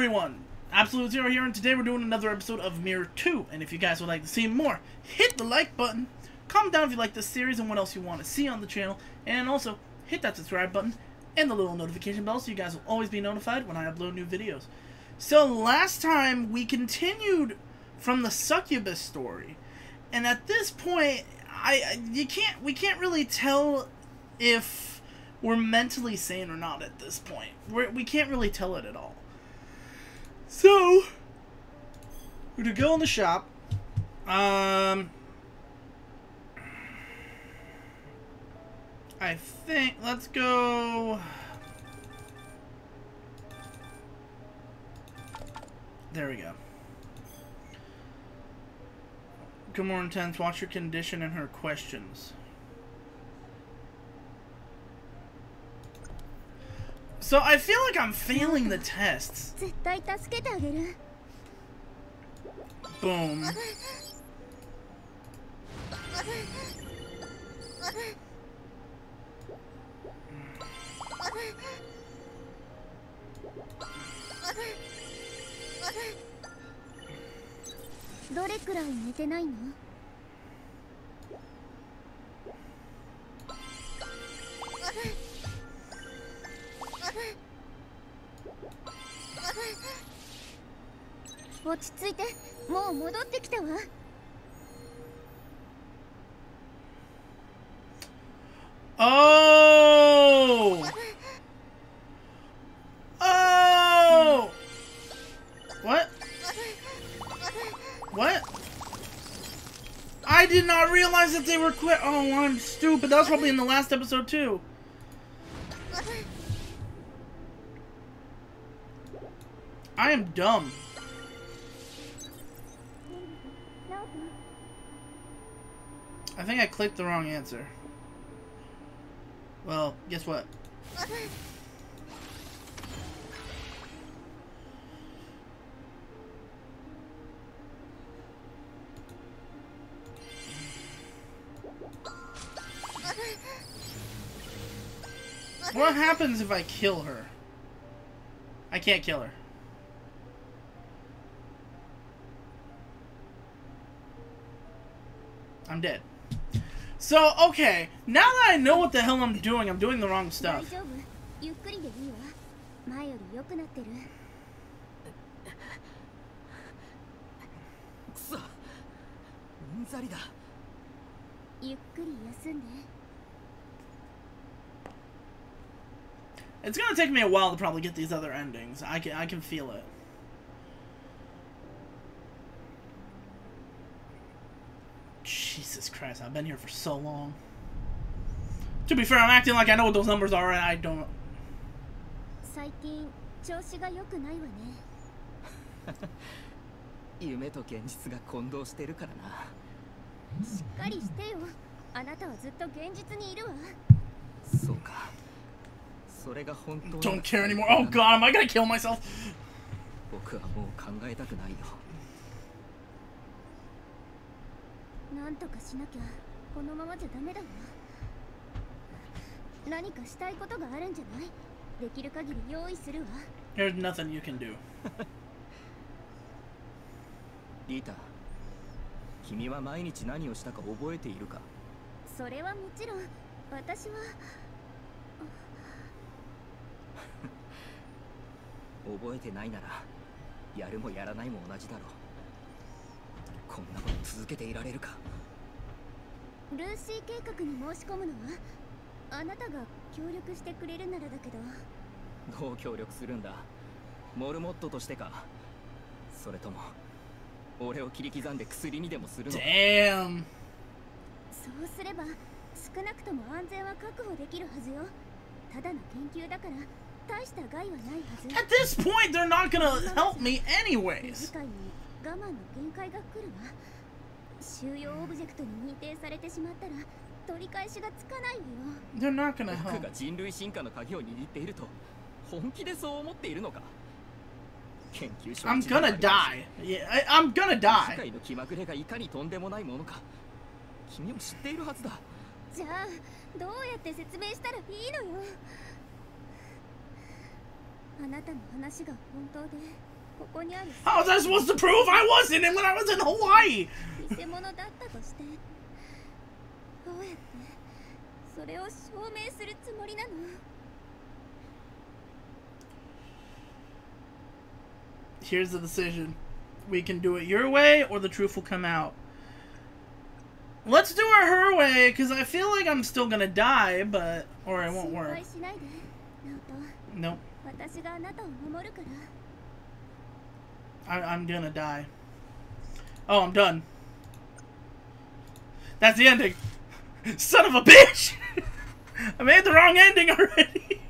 everyone! Absolute Zero here, and today we're doing another episode of Mirror 2. And if you guys would like to see more, hit the like button, comment down if you like this series and what else you want to see on the channel, and also hit that subscribe button and the little notification bell so you guys will always be notified when I upload new videos. So last time we continued from the succubus story, and at this point, I you can't we can't really tell if we're mentally sane or not at this point. We're, we can't really tell it at all. So, we're gonna go in the shop. Um, I think let's go. There we go. Good morning, Tense. Watch your condition and her questions. So I feel like I'm failing the tests. Boom. 落ち着いてもう戻ってきたわ Oh! Oh! What? What? I did not realize that they were quit. Oh, I'm stupid. That was probably in the last episode too. I am dumb. I think I clicked the wrong answer. Well, guess what? What happens if I kill her? I can't kill her. I'm dead. So, okay, now that I know what the hell I'm doing, I'm doing the wrong stuff. It's gonna take me a while to probably get these other endings. I can I can feel it. Jesus Christ, I've been here for so long. To be fair, I'm acting like I know what those numbers are and I don't. 最近調子が良くないわね夢と現実が混同してるからなしっかりしてよあなたはずっと現実にいるわそうかそれが本当 Don't care anymore. Oh god, am I gonna kill myself? 僕はもう考えたくないよなんとかしなきゃこのままじゃダメだわ。何かしたいことがあるんじゃない？できる限り用意するわ。There's nothing you can do. リータ君は毎日何をしたか覚えているか？それはもちろん。私は。覚えてないならやるもやらないも同じだろう。こんなこと続けていられるか？ルーシー計画に申し込むのはあなたが協力してくれるならだけど。どう協力するんだ。モルモットとしてかそれとも俺を切り刻んで薬にでもするの？そうすれば少なくとも安全は確保できるはずよ。ただの研究だから大した害はないはず。At this point, they're not gonna help me 次 anyways. 回に我慢の限界が来るわ収容オブジェクトに認定されてしまったら取り返しがつかないわよ。They're not gonna 僕.が人類進化の鍵を握っていると本気でそう思っているのか？研究所 I'm gonna die. Yeah, I, I'm gonna 世 die. 界の気まぐれがいかにとんでもないものか。君も知っているはずだ。じゃあどうやって説明したらいいのよ？あなたの話が本当で How was I supposed to prove I wasn't in when I was in Hawaii? 偽物だったとしてどうやってそれを証明するつもりなの Here's the decision. We can do it your way, or the truth will come out. Let's do it her way, because I feel like I'm still gonna die, but... Or it won't 心 work. 配しないでナオト Nope. I I'm gonna die. Oh, I'm done. That's the ending. Son of a bitch! I made the wrong ending already!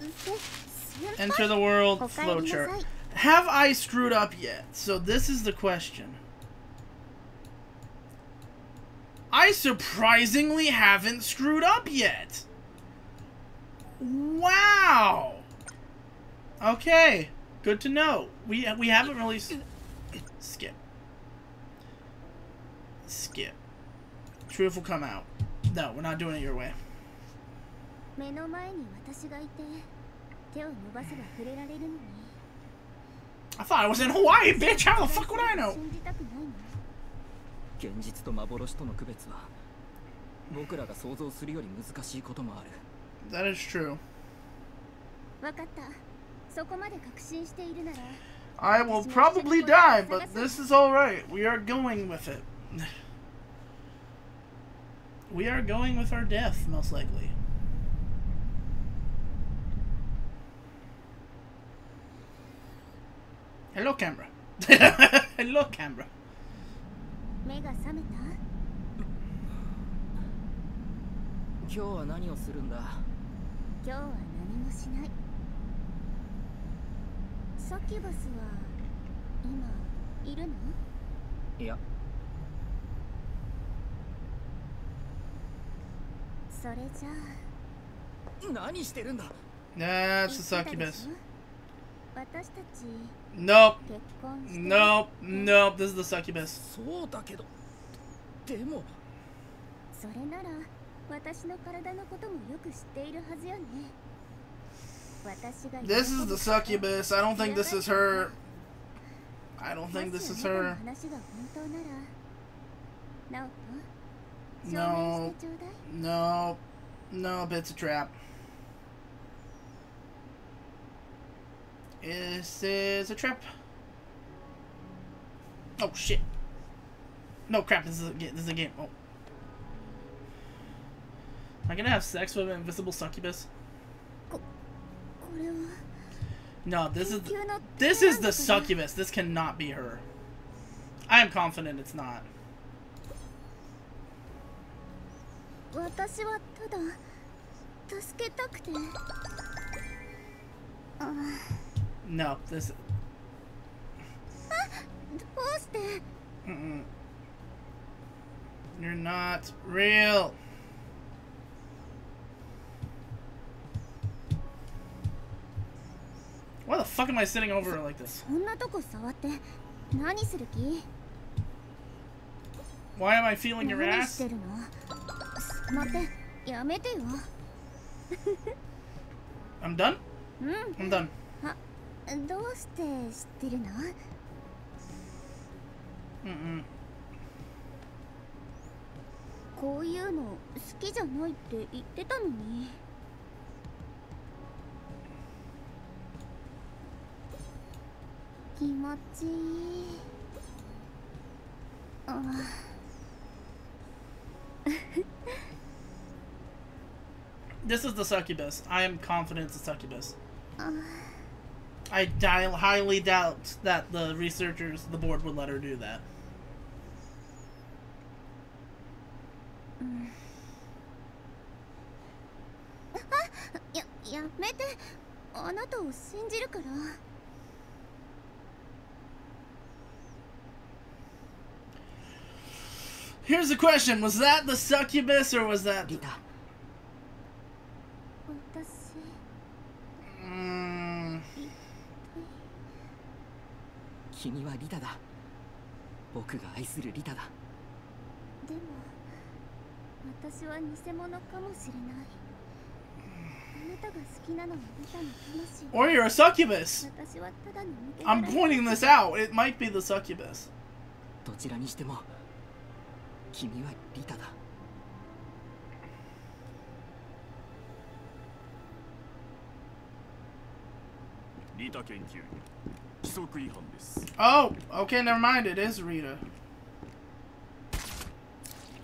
Enter the world flowchart. Have I screwed up yet? So this is the question. I surprisingly haven't screwed up yet. Wow! Okay, good to know. We we haven't really s- skip. Skip. Truth will come out. No, we're not doing it your way. 目の前に私がいて手を伸ばせば触れられるのに I thought I was in Hawaii, bitch. How the fuck would I know? 信じたくないの現実と幻との区別は僕らが想像するより難しいこともある That is true. わかった I will probably die, but this is alright. We are going with it. We are going with our death, most likely. Hello, camera. Hello, camera. サキュバスは今いるの？いやそれじゃあ何してるんだ？That's 言 the ってたで succubus. しょ私たち Nope. Nope. Nope. This is the succubus. そうだけどでもそれなら私の体のこともよく知っているはずよね This is the succubus. I don't think this is her. I don't think this is her. No. No. No, it's a trap. This is a trap. Oh, shit. No, crap. This is a, this is a game. Oh. Am I gonna have sex with an invisible succubus? No, this is the, this is the succubus. This cannot be her. I am confident it's not. No, this. Mm -mm. You're not real. Why the fuck am I sitting over her like this? そんなとこ触って何する気 Why am I feeling your 何し ass? てるの待ってやめてよ I'm done? うん I'm done. どうして知ってるの Mm-mm. こういうの好きじゃないって言ってたのに 持ちいいあ This is the succubus. I am confident it's a succubus. あ I di- highly doubt that the researchers, the board, would let her do that. Here's the question: Was that the succubus or was that? リタ私 Mm, 君はリタだ僕が愛するリタだでも私は偽物かもしれないあな たが好きなのはリタの魂 Or you're a succubus. 私はただの抜け I'm 殻 pointing this out. It might be the succubus. どちらにしても 君はリタだリタ研究員規則違反です Oh, okay, never mind. It is Rita.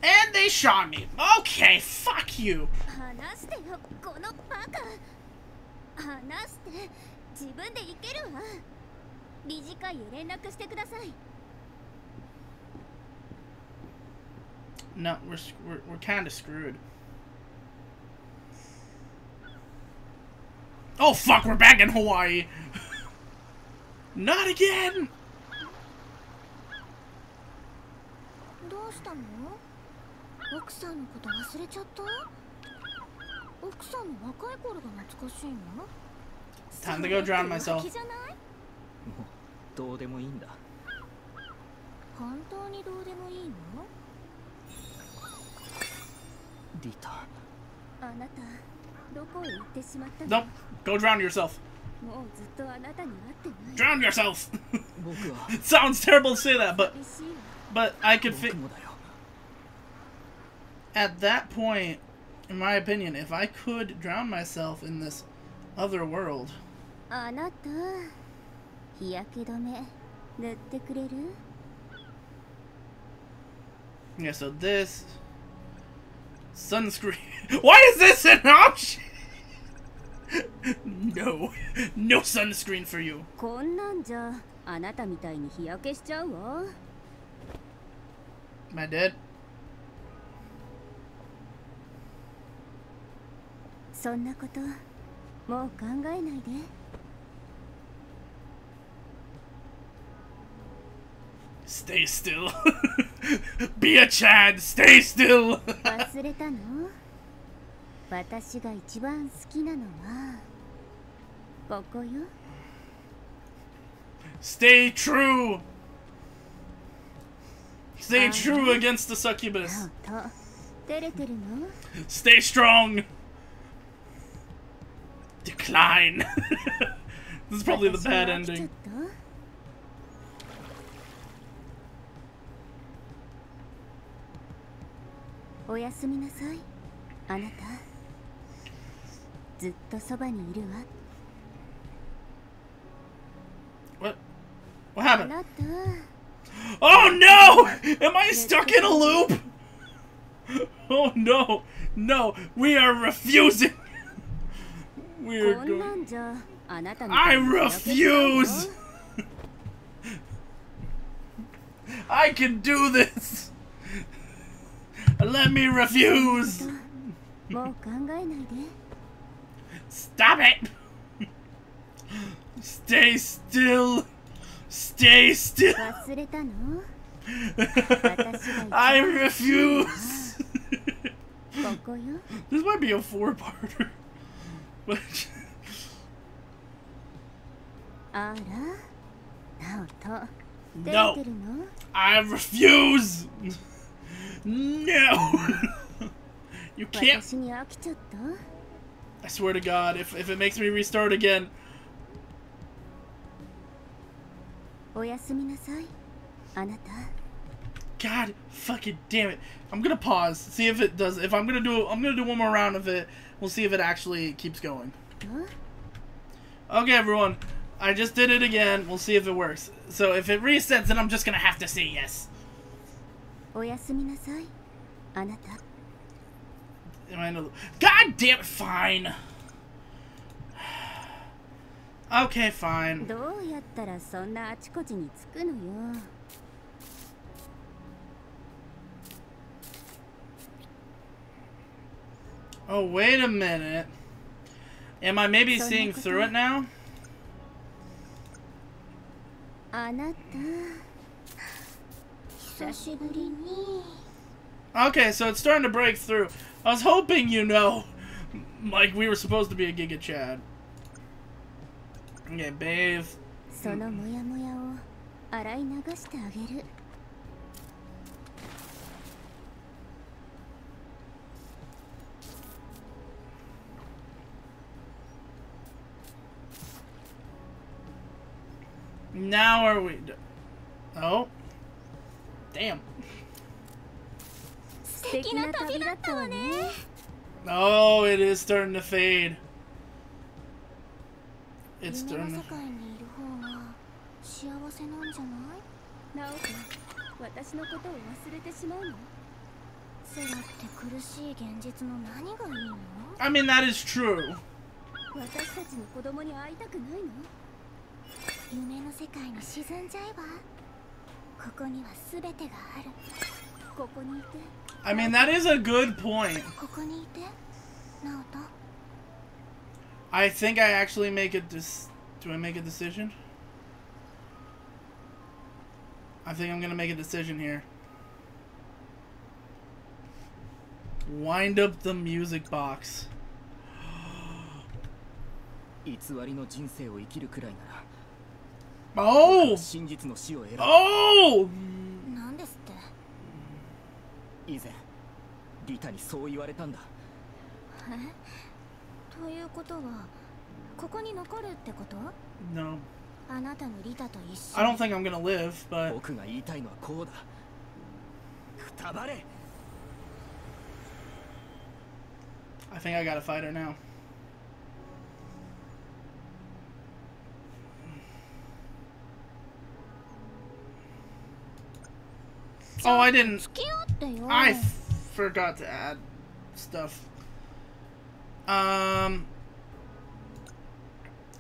And they shot me. Okay, fuck you. 話してよこのバカ話して自分で行けるわ理事会へ連絡してください No, we're sc- we're, we're kind of screwed. Oh fuck, we're back in Hawaii. Not again. どうしたの奥さんのこと忘れちゃった奥さんの若い頃が懐かしいの Time to go drown myself. それって浮気じゃないもうどうでもいいんだ本当にどうでもいいの リタあなたどこへ行ってしまったの Nope. Go drown yourself. もうずっとあなたに会ってない Drown yourself. 僕は it sounds terrible to say that, but 寂しいわ but I could 僕 fit もだよ at that point. In my opinion, if I could drown myself in this other world, あなた日焼け止め塗ってくれる yeah. So this sunscreen. Why is this an option? no, no sunscreen for you. こんなんじゃあなたみたいに日焼けしちゃうわ Am I dead? そんなこともう考えないで Stay still. Be a Chad. Stay still. 忘れたの私が一番好きなのはここよ Stay true. Stay Uh, true against the succubus. と照れてるの Stay strong. Decline. this is probably the 私 bad は飽きちゃっ ending. おやすみなさいあなたずっとそばにいるわ What? What あ happened? なた Oh no! Am I stuck in a loop? Oh no! No, we are refusing. We are こんな going. んじゃあなたみ I たいに日焼けしちゃうわ refuse. I can do this. Let me refuse! Stop it! Stay still! Stay still! I refuse! this might be a four-parter. no! I refuse! No! you can't. I swear to God, if, if it makes me restart again. God fucking damn it. I'm gonna pause, see if it does. If I'm gonna do, I'm gonna do one more round of it. We'll see if it actually keeps going. Okay, everyone. I just did it again. We'll see if it works. So if it resets, then I'm just gonna have to say yes. おやすみなさいあなた Am I in a- God damn it! Fine. Okay, fine. どうやったらそんなあちこちに着くのよ Oh, wait a minute. Am I maybe So seeing Makoto- through it now? あなた久しぶりに Okay, so it's starting to break through. I was hoping, you know, like we were supposed to be a Giga Chad. Okay, bathe. Now are we... Oh. Damn. 素敵な旅だったわね Oh, it is starting to fade. It's 夢の starting 世 to. 界にいる方が幸せなんじゃないナオコ私のことを忘れてしまうの空って苦しい現実の何がいいの I mean, that is true. 私たちの子供に会いたくないの夢の世界に沈んじゃえば I mean, that is a good point. ここにいてナオト I think I actually make a dis. Do I make a decision? I think I'm gonna make a decision here. Wind up the music box. 偽りの人生を生きるくらいな Oh! ら真実の死を選ぶ Oh! なんですって以前リタにそう言われたんだえということはここに残るってこと No. あなたのリタと一 I 緒 don't think I'm gonna live, but 僕が言いたいのはこうだくたばれ I think I gotta fight her now. Oh, I didn't. I forgot to add stuff. Um.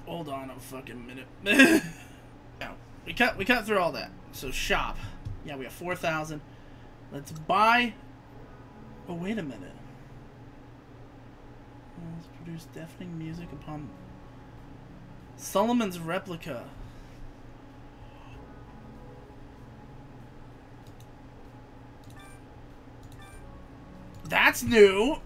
Hold on a fucking minute. no, we cut we cut through all that. So shop. Yeah, we have four thousand. Let's buy. Oh wait a minute. Let's produce deafening music upon Solomon's replica. That's new.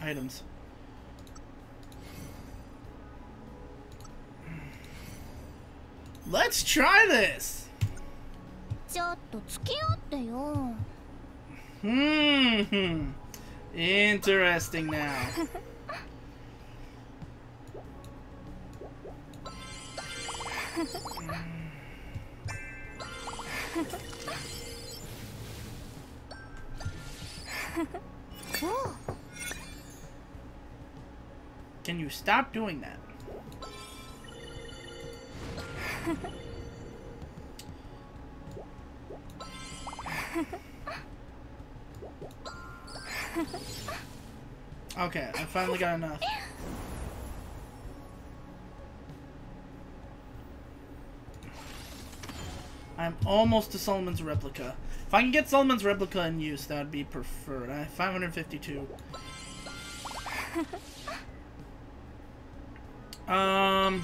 Items. Let's try this. Hmm. Interesting now. stop doing that? Okay, I finally got enough. I'm almost to Solomon's replica. If I can get Solomon's replica in use, that would be preferred. I have 552. Um...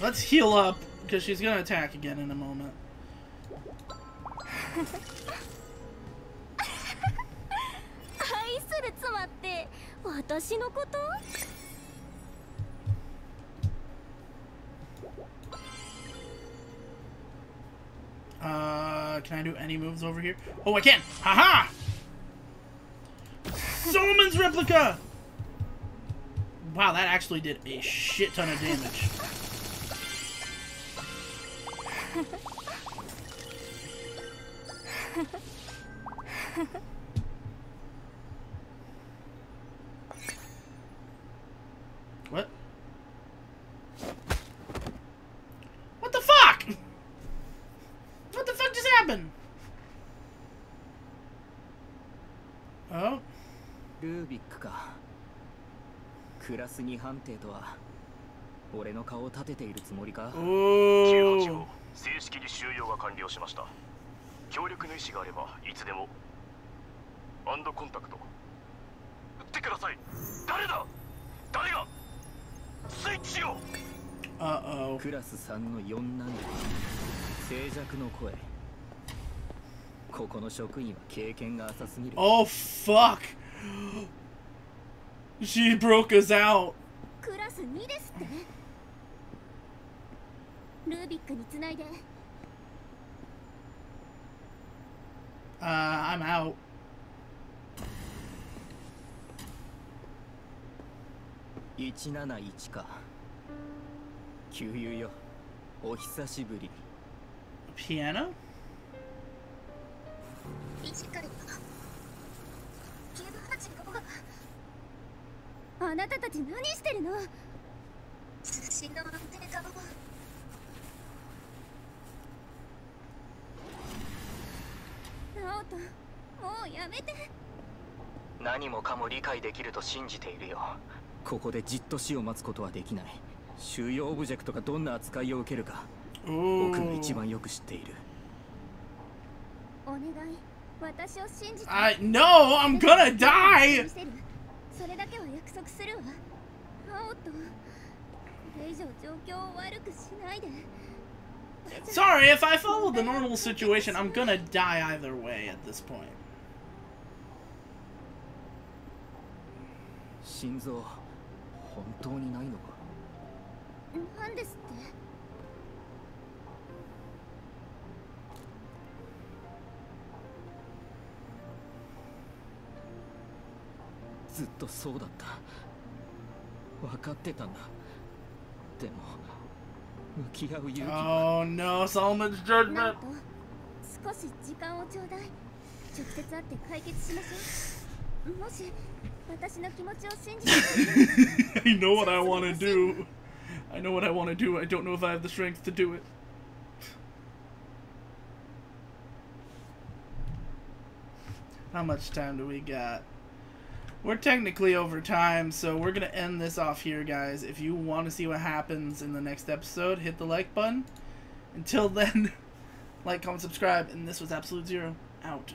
let's heal up, because she's going to attack again in a moment. Uh, can I do any moves over here? Oh, I can! Haha! Solomon's Replica! Wow, that actually did a shit ton of damage. ス2判定とは俺の顔を立てているつもりか？18 Oh. 号正式に収容が完了しました。協力の意思があればいつでもアンドコンタクト。撃ってください誰だ？誰が？スイッチを！Uh oh. クラス3の4なんだ。静寂の声。ここの職員は経験が浅すぎる。Oh fuck! She broke us out. クラス2ですってルービックにつないで Uh, I'm out. 171か給油よお久しぶり Piano? フィジカルはゲームハチのがあなたたち何してるの？通信の安定化を。ナオトもうやめて。何もかも理解できると信じているよ。ここでじっと死を待つことはできない。収容オブジェクトがどんな扱いを受けるか。僕が一.番よく知っている。お願い。私を信じて。I no, I'm gonna die. それだけ束するわナオトこれ以上状況を悪くしないでこれじゃ Sorry, if I follow the normal situation, I'm gonna die either way at this point. 心臓本当にないのかなんですって ずっとそうだった分かってたんだでも向き合う勇気は Oh no, Solomon's なん judgment. と少し時間をちょうだい直接会って解決しましょうもし私の気持ちを信じて I know what I want to do. I know what I want to do. I don't know if I have the strength to do it. How much time do we got? We're technically over time, so we're going to end this off here, guys. If you want to see what happens in the next episode, hit the like button. Until then, like, comment, subscribe, and this was Absolute Zero, out.